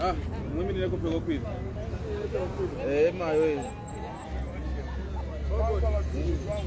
Ah, uma menina que pegou com ele. É, mas eu. Vamos falar com o João.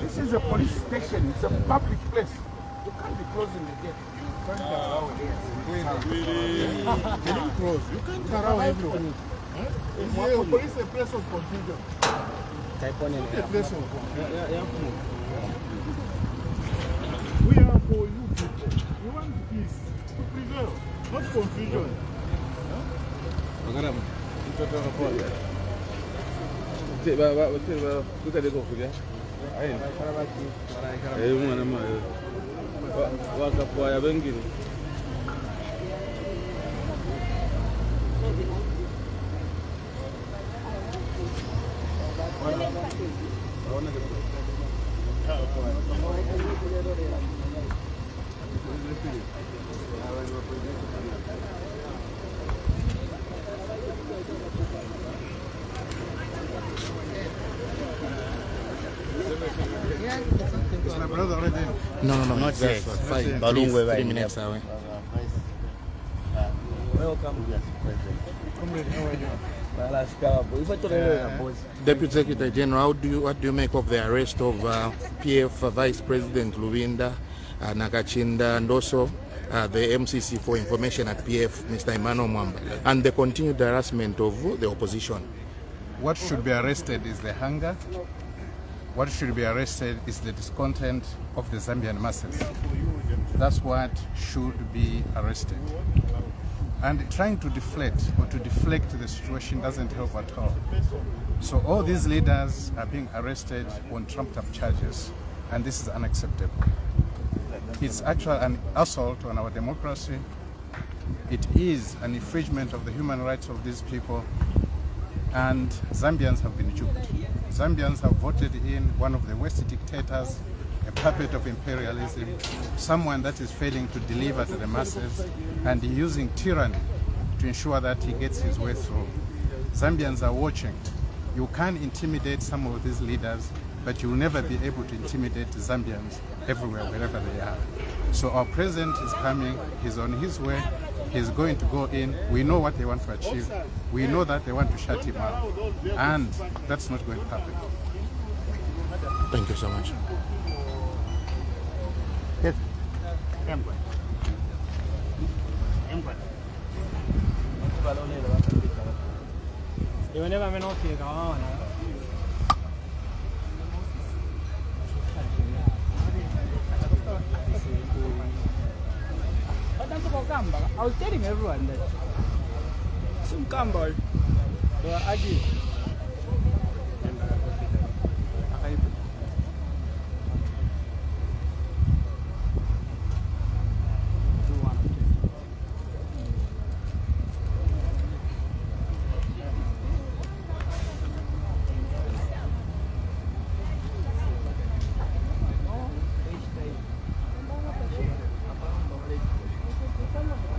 This is a police station. It's a public place. You can't be closing the gate. You can't allow it. Can you close? You can't allow everyone. Yeah, police a place of confusion. Type on in A place of confusion. We are for you people. We want peace to prevail, not confusion. Magana wakapoaya wengine Thank you. Ba te ba kuta de kofulia. Ai. Mwana mayo. Wakapoa ya bengine. Is my brother already? No, no, no, not yet. Five. Balungwe Three right minutes away. Deputy Secretary General, how do you, what do you make of the arrest of uh, PF Vice President Luvinda uh, Nakacinda and also uh, the MCC for Information at PF, Mr. Emmanuel Mwamba, and the continued harassment of the opposition? What should be arrested is the hunger. What should be arrested is the discontent of the Zambian masses. That's what should be arrested. And trying to deflect or to deflect the situation doesn't help at all. So all these leaders are being arrested on trumped up charges, and this is unacceptable. It's actually an assault on our democracy. It is an infringement of the human rights of these people, and Zambians have been duped. Zambians have voted in one of the worst dictators, a puppet of imperialism, someone that is failing to deliver to the masses and using tyranny to ensure that he gets his way through. Zambians are watching. You can intimidate some of these leaders, but you will never be able to intimidate Zambians everywhere, wherever they are. So our president is coming, he's on his way, he's going to go in. We know what they want to achieve. We know that they want to shut him out, And that's not going to happen. Thank you so much. Yes. 你们那边没弄铁钢了？Gambar, alter everyone that. deh. Sungkambar, dua aji. ¿Cómo?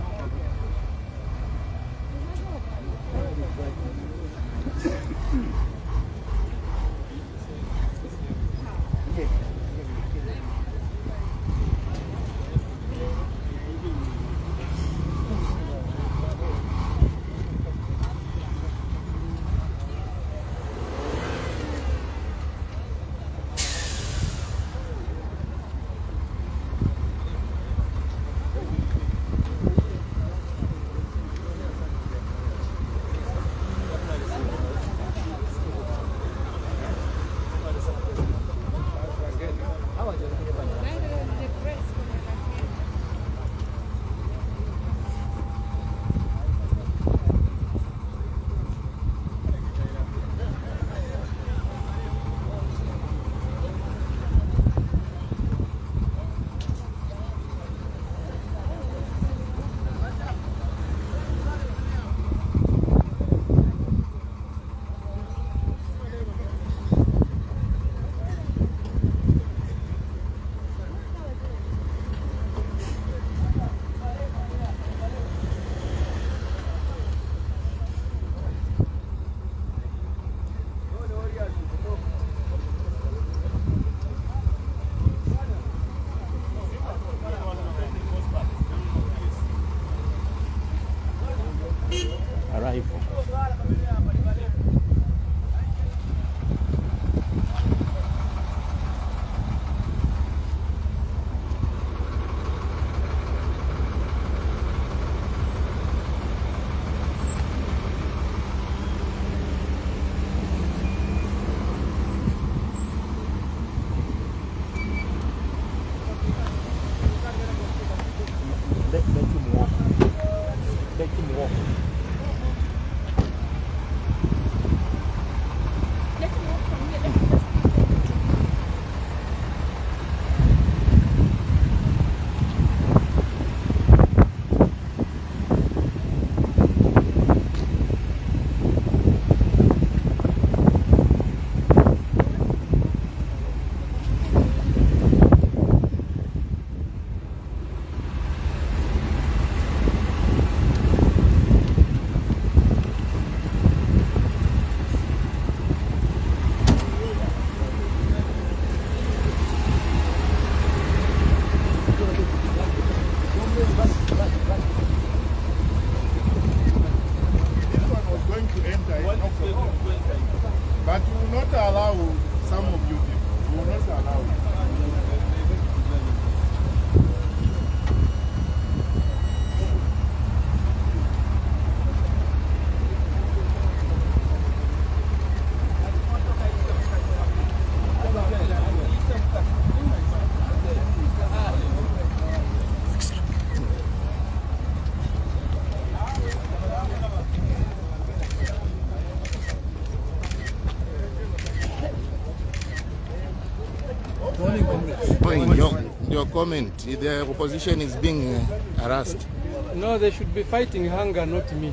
Your, your comment, the opposition is being uh, harassed. No, they should be fighting hunger, not me.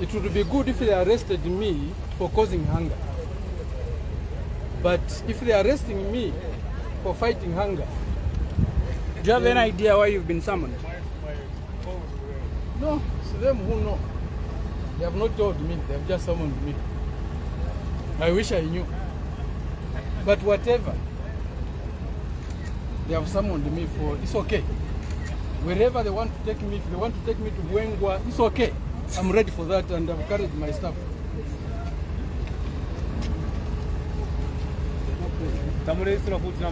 It would be good if they arrested me for causing hunger. But if they are arresting me for fighting hunger, Do you have any idea why you've been summoned? no, it's them who know. They have not told me, they have just summoned me. I wish I knew. But whatever they have summoned me for, it's okay. Wherever they want to take me, if they want to take me to Gwengwa, it's okay. I'm ready for that and I've carried my stuff. Tamuleisira futi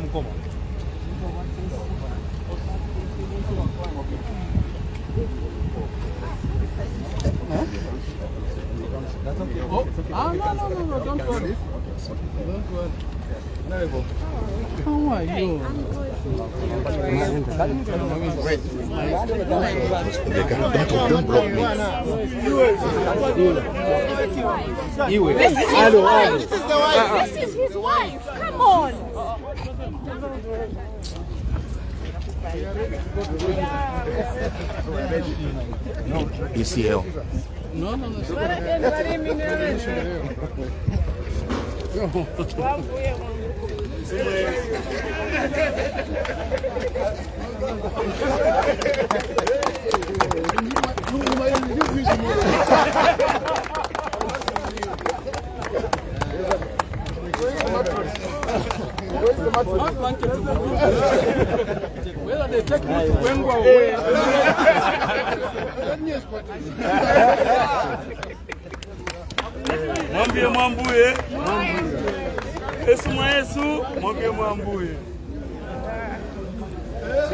that's okay. Oh, it's okay. Ah, no, no, no, no, don't worry. Okay, okay. Don't worry. No, How are you? This is his wife. This is his wife. Come on. Esse é o. Não, não, não. Qual foi a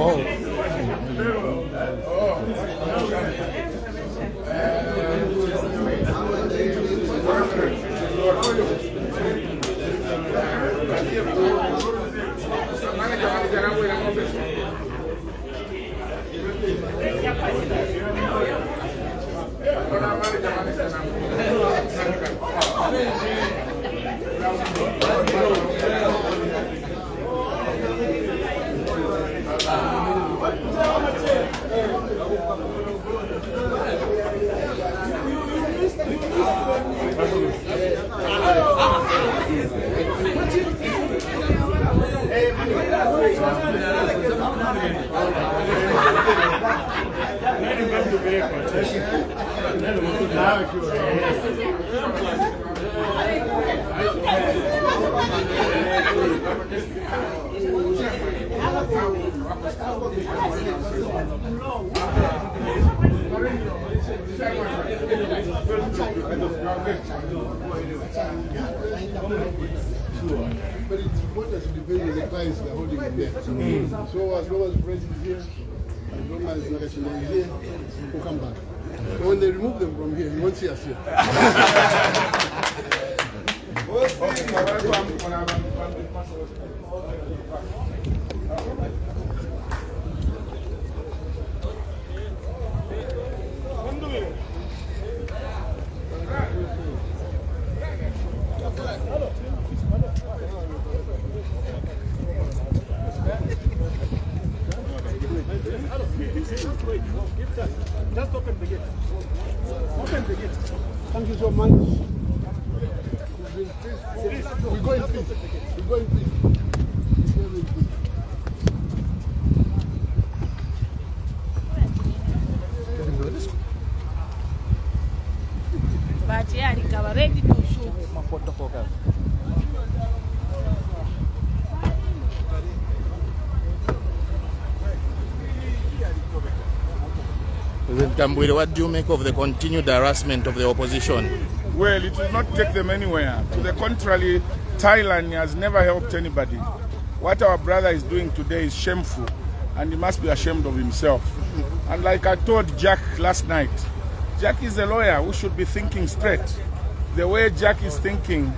Oh. No. But it's what does depend on the clients they're holding in there. Mm. So as long as Brent is here, as long as Nakashina is here, we'll come back. But when they remove them from here, you won't see us here. okay. Just open the gate. Open the gate. Thank you so much. We're going peace. President Tambwile, what do you make of the continued harassment of the opposition? Well, it will not take them anywhere. To the contrary, Thailand has never helped anybody. What our brother is doing today is shameful, and he must be ashamed of himself. And like I told Jack last night, Jack is a lawyer who should be thinking straight. The way Jack is thinking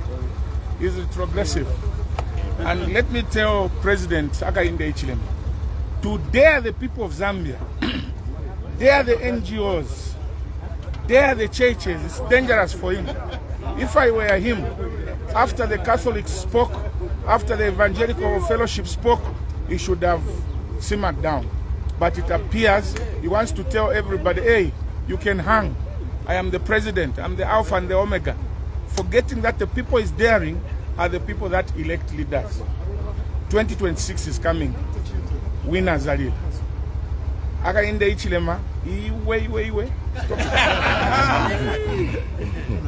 is retrogressive. And let me tell President Hakainde Hichilema, Today, the people of Zambia they are the NGOs. They are the churches. It's dangerous for him. If I were him, after the Catholics spoke, after the Evangelical Fellowship spoke, he should have simmered down. But it appears he wants to tell everybody, hey, you can hang. I am the president. I'm the Alpha and the Omega. Forgetting that the people is daring are the people that elect leaders. 2026 is coming. Winners are here. Akainde ichilema iwe iwe iwe